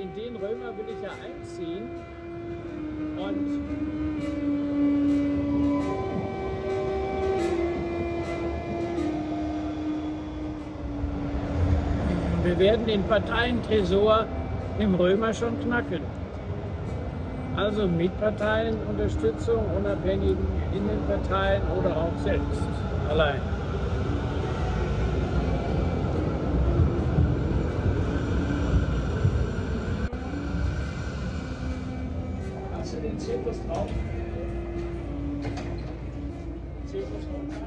in den Römer will ich ja einziehen. Und Wir werden den Parteientresor im Römer schon knacken. Also Mitparteien, Unterstützung, unabhängigen Innenparteien oder auch selbst allein. Den Zirkus drauf? Zirkus drauf?